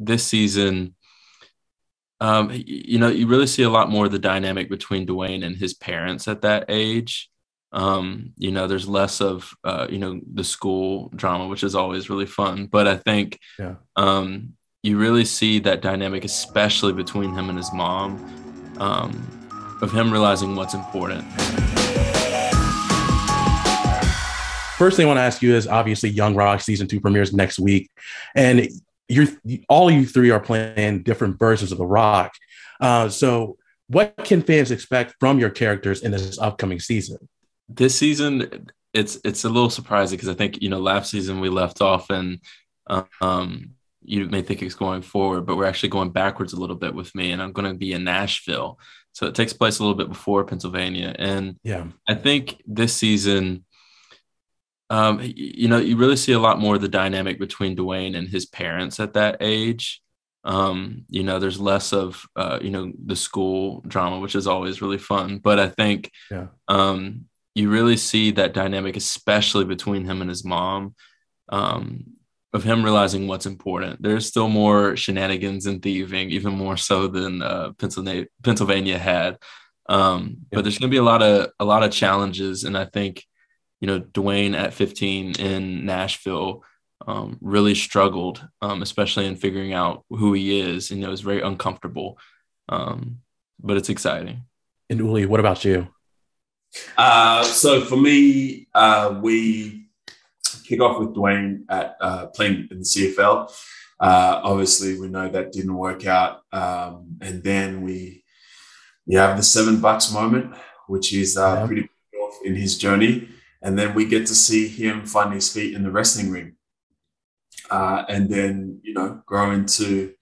this season, um, you know, you really see a lot more of the dynamic between Dwayne and his parents at that age. Um, you know, there's less of uh, you know the school drama, which is always really fun. But I think yeah. um, you really see that dynamic, especially between him and his mom, um, of him realizing what's important. First thing I want to ask you is obviously Young Rock season two premieres next week, and you're all you three are playing different versions of the Rock. Uh, so, what can fans expect from your characters in this upcoming season? This season, it's it's a little surprising because I think you know last season we left off and um, you may think it's going forward, but we're actually going backwards a little bit with me, and I'm going to be in Nashville. So it takes place a little bit before Pennsylvania, and yeah, I think this season um, you know, you really see a lot more of the dynamic between Dwayne and his parents at that age. Um, you know, there's less of uh, you know the school drama, which is always really fun. But I think yeah. um, you really see that dynamic, especially between him and his mom, um, of him realizing what's important. There's still more shenanigans and thieving, even more so than uh, Pennsylvania Pennsylvania had. Um, yeah. But there's going to be a lot of a lot of challenges, and I think you know, Dwayne at 15 in Nashville um, really struggled, um, especially in figuring out who he is. And it was very uncomfortable, um, but it's exciting. And Uli, what about you? Uh, so for me, uh, we kick off with Dwayne at uh, playing in the CFL. Uh, obviously, we know that didn't work out, um, and then we we have the seven bucks moment, which is uh, yeah. pretty in his journey and then we get to see him find his feet in the wrestling ring. Uh, and then you know grow into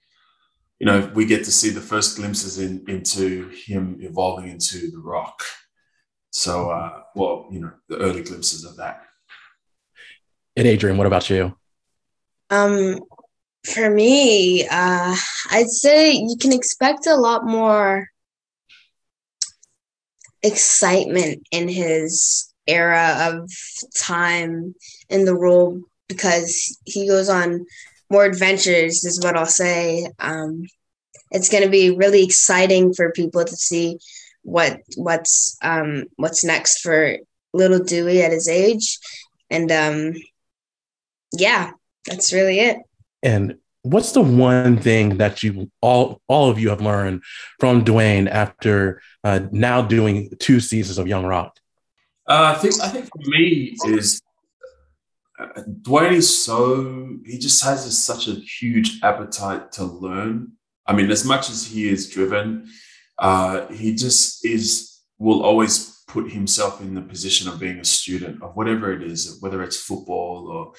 you know we get to see the first glimpses in, into him evolving into the rock. So uh, well you know the early glimpses of that. And adrian what about you? Um for me uh i'd say you can expect a lot more excitement in his era of time in the role because he goes on more adventures is what I'll say. Um, it's going to be really exciting for people to see what what's um, what's next for little Dewey at his age, and um, yeah, that's really it. And what's the one thing that you all all of you have learned from Dwayne after uh, now doing two seasons of Young Rock? Uh, I think I think for me is uh, Dwayne is so he just has a, such a huge appetite to learn. I mean, as much as he is driven, uh, he just is will always put himself in the position of being a student of whatever it is, whether it's football or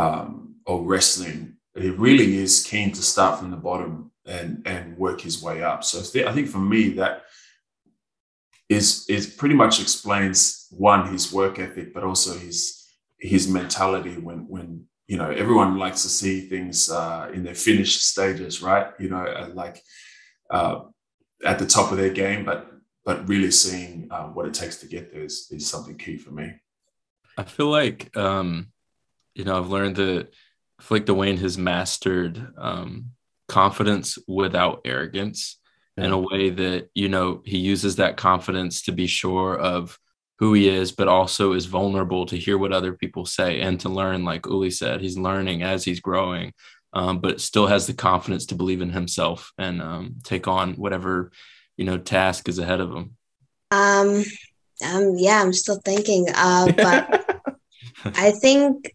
um, or wrestling. He really is keen to start from the bottom and and work his way up. So I think for me that is is pretty much explains one his work ethic, but also his his mentality when when you know everyone likes to see things uh, in their finished stages, right? You know, uh, like uh, at the top of their game, but but really seeing uh, what it takes to get there is, is something key for me. I feel like um, you know I've learned that I feel like Dwayne has mastered um, confidence without arrogance in a way that you know he uses that confidence to be sure of who he is but also is vulnerable to hear what other people say and to learn like uli said he's learning as he's growing um, but still has the confidence to believe in himself and um, take on whatever you know task is ahead of him. Um, um yeah i'm still thinking uh, but i think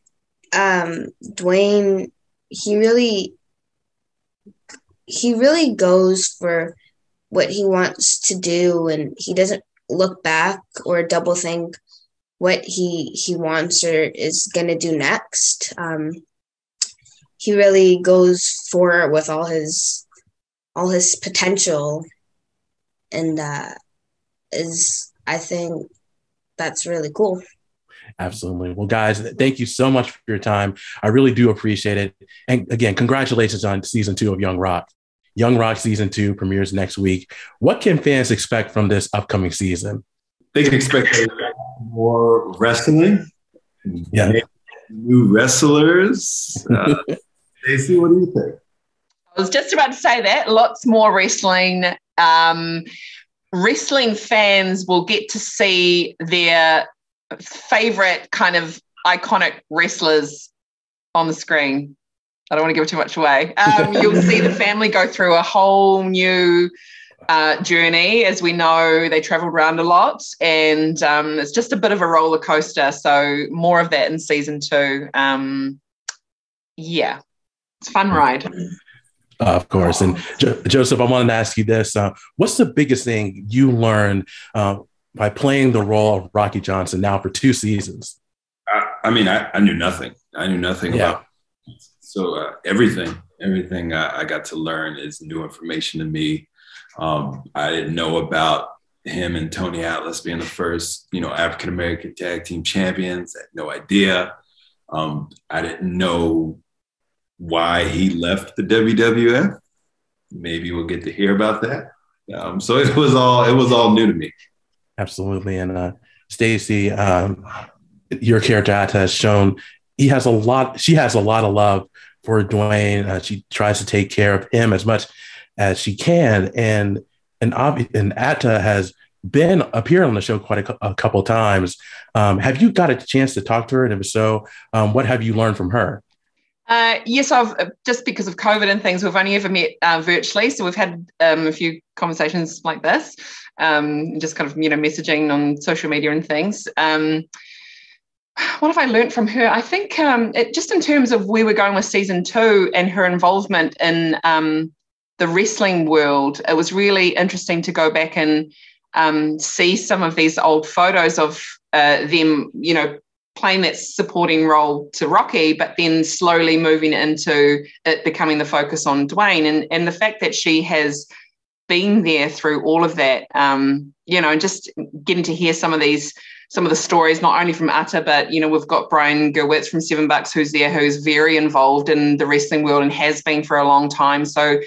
um dwayne he really he really goes for what he wants to do and he doesn't look back or double think what he he wants or is to do next um, he really goes for it with all his all his potential and uh, is i think that's really cool Absolutely. Well, guys, thank you so much for your time. I really do appreciate it. And again, congratulations on season two of Young Rock. Young Rock season two premieres next week. What can fans expect from this upcoming season? They can expect more wrestling. Yeah. New wrestlers. Uh, Stacey, what do you think? I was just about to say that. Lots more wrestling. Um, wrestling fans will get to see their favorite kind of iconic wrestlers on the screen. I don't want to give too much away. Um, you'll see the family go through a whole new uh, journey. As we know, they traveled around a lot, and um, it's just a bit of a roller coaster. So more of that in season two. Um, yeah, it's a fun ride. Uh, of course. And jo- Joseph, I wanted to ask you this: uh, What's the biggest thing you learned uh, by playing the role of Rocky Johnson now for two seasons? I, I mean, I, I, knew nothing. I knew nothing yeah. about. So uh, everything, everything I, I, got to learn is new information to me. Um, I didn't know about him and Tony Atlas being the first, you know, African American tag team champions. I had no idea. Um, I didn't know why he left the WWF. Maybe we'll get to hear about that. Um, so it was all it was all new to me. Absolutely, and uh, Stacey, um, your character has shown he has a lot. She has a lot of love for Dwayne. Uh, she tries to take care of him as much as she can, and and obvi- and Ata has been appeared on the show quite a, a couple times. Um, have you got a chance to talk to her? And if so, um, what have you learned from her? Uh, yes, I've uh, just because of COVID and things, we've only ever met uh, virtually. So we've had um, a few conversations like this, um, just kind of you know messaging on social media and things. Um, what have I learned from her? I think um, it, just in terms of where we're going with season two and her involvement in um, the wrestling world, it was really interesting to go back and um, see some of these old photos of uh, them, you know, playing that supporting role to Rocky, but then slowly moving into it becoming the focus on Dwayne. And, and the fact that she has been there through all of that, um, you know, just getting to hear some of these, some of the stories, not only from Ata, but, you know, we've got Brian Gewirtz from Seven Bucks who's there, who's very involved in the wrestling world and has been for a long time. So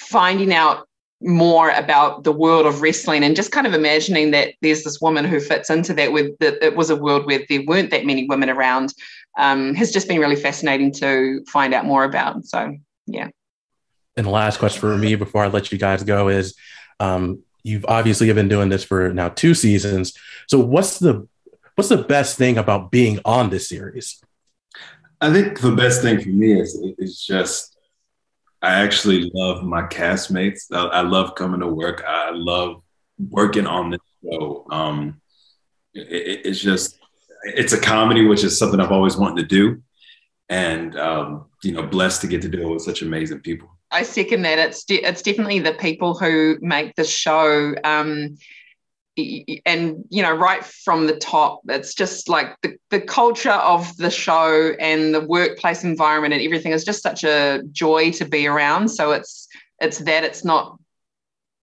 finding out more about the world of wrestling and just kind of imagining that there's this woman who fits into that with that it was a world where there weren't that many women around um, has just been really fascinating to find out more about so yeah and the last question for me before i let you guys go is um, you've obviously been doing this for now two seasons so what's the what's the best thing about being on this series i think the best thing for me is is just I actually love my castmates. I, I, love coming to work. I love working on this show. Um, it, it's just it's a comedy, which is something I've always wanted to do, and um, you know, blessed to get to do it with such amazing people. I second that. It's de- it's definitely the people who make the show. Um, and you know right from the top it's just like the, the culture of the show and the workplace environment and everything is just such a joy to be around so it's it's that it's not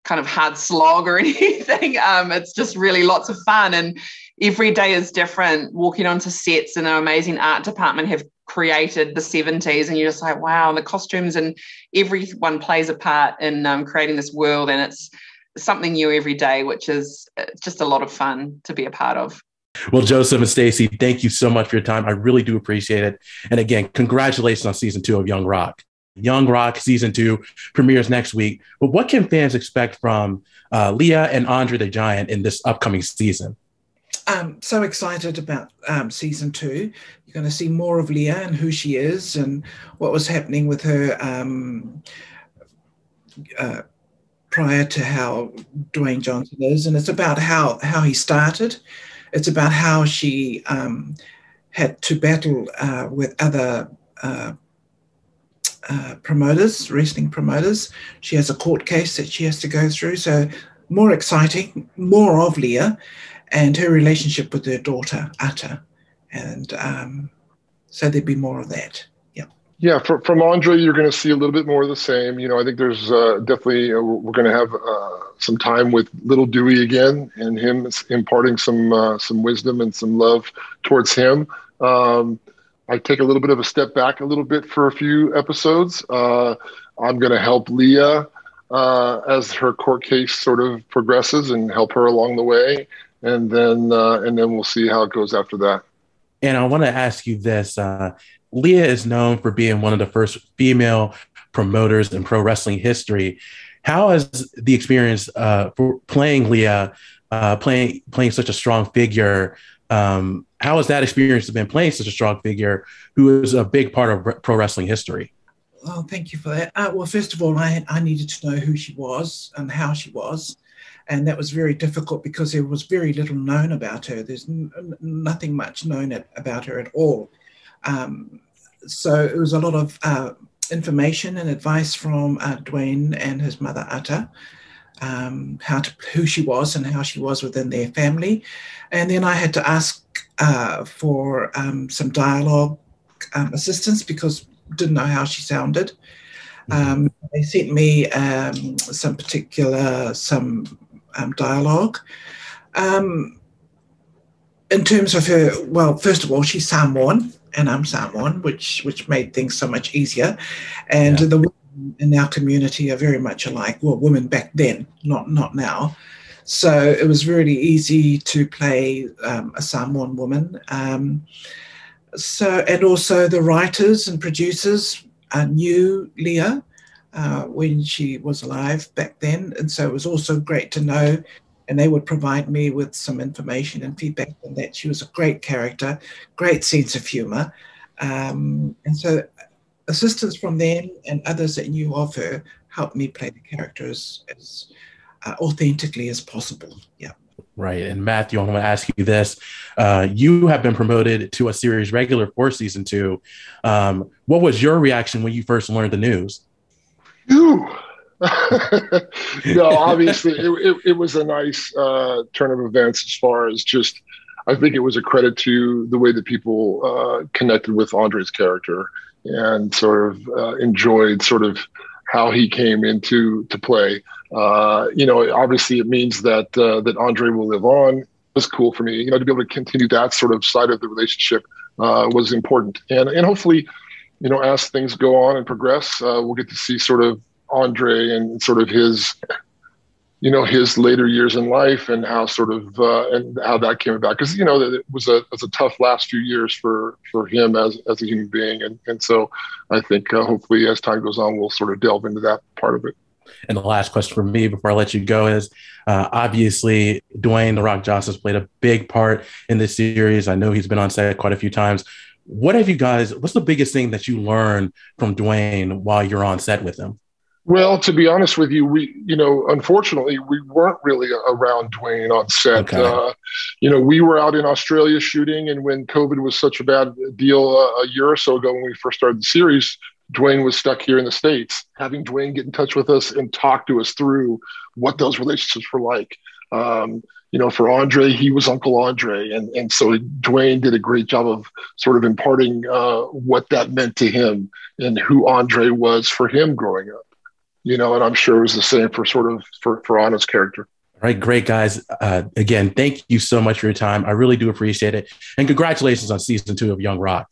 kind of hard slog or anything um, it's just really lots of fun and every day is different walking onto sets and an amazing art department have created the 70s and you're just like wow the costumes and everyone plays a part in um, creating this world and it's something new every day, which is uh, just a lot of fun to be a part of. Well, Joseph and Stacey, thank you so much for your time. I really do appreciate it. And again, congratulations on season two of Young Rock. Young Rock season two premieres next week. But what can fans expect from uh, Lia and Andre the Giant in this upcoming season? I'm so excited about um, season two. You're going to see more of Lia and who she is and what was happening with her um, uh, prior to how Dwayne Johnson is, and it's about how how he started. It's about how she um, had to battle uh, with other uh, uh, promoters, wrestling promoters. She has a court case that she has to go through. So more exciting, more of Lia, and her relationship with her daughter Ata, and um, so there'd be more of that. Yeah, for, from Andre, you're going to see a little bit more of the same. You know, I think there's uh, definitely we're going to have uh, some time with little Dewey again, and him imparting some uh, some wisdom and some love towards him. Um, I take a little bit of a step back a little bit for a few episodes. Uh, I'm going to help Lia uh, as her court case sort of progresses and help her along the way, and then and then we'll see how it goes after that. And I want to ask you this: Lia is known for being one of the first female promoters in pro wrestling history. How has the experience uh, for playing Lia, uh, playing playing such a strong figure? Um, how has that experience been playing such a strong figure who is a big part of pro wrestling history? Oh, thank you for that. Uh, well, first of all, I, I needed to know who she was and how she was. And that was very difficult because there was very little known about her. There's n- nothing much known at, about her at all. Um, so it was a lot of uh, information and advice from uh, Dwayne and his mother Ata, um, how to, who she was and how she was within their family, and then I had to ask uh, for um, some dialogue um, assistance because didn't know how she sounded. Mm-hmm. Um, they sent me um, some particular some um, dialogue. in terms of her, well, first of all, she's Samoan and I'm Samoan, which which made things so much easier. And yeah. the women in our community are very much alike. Well, women back then, not not now. So it was really easy to play um, a Samoan woman. So and also the writers and producers uh, knew Lia uh, when she was alive back then, and so it was also great to know and they would provide me with some information and feedback on that. She was a great character, great sense of humor. Um, and so assistance from them and others that knew of her helped me play the character as, as uh, authentically as possible. Yeah. Right. And Matthew, I'm going to ask you this. Uh, you have been promoted to a series regular for season two. Um, what was your reaction when you first learned the news? No, obviously it, it, it, was a nice uh, turn of events as far as just, I think it was a credit to the way that people uh, connected with Andre's character and sort of uh, enjoyed sort of how he came into to play. Uh, you know, obviously it means that uh, that Andre will live on. It was cool for me, you know, to be able to continue that sort of side of the relationship uh, was important, and and hopefully, you know, as things go on and progress, we'll get to see sort of Andre and sort of his, you know, his later years in life and how sort of uh, and how that came about. Because you know it was a it was a tough last few years for for him as as a human being, and and so I think uh, hopefully as time goes on, we'll sort of delve into that part of it. And the last question for me before I let you go is uh, obviously Dwayne The Rock Johnson has played a big part in this series. I know he's been on set quite a few times. What have you guys, what's the biggest thing that you learned from Dwayne while you're on set with him? Well, to be honest with you, we, you know, unfortunately, we weren't really around Dwayne on set. Okay. Uh, you know, we were out in Australia shooting, and when COVID was such a bad deal uh, a year or so ago when we first started the series, Dwayne was stuck here in the States. Having Dwayne get in touch with us and talk to us through what those relationships were like. Um, you know, for Andre, he was Uncle Andre. And, and so Dwayne did a great job of sort of imparting uh, what that meant to him and who Andre was for him growing up you know, and I'm sure it was the same for sort of for for Ana's character. All right, great guys. Uh, again, thank you so much for your time. I really do appreciate it, and congratulations on season two of Young Rock.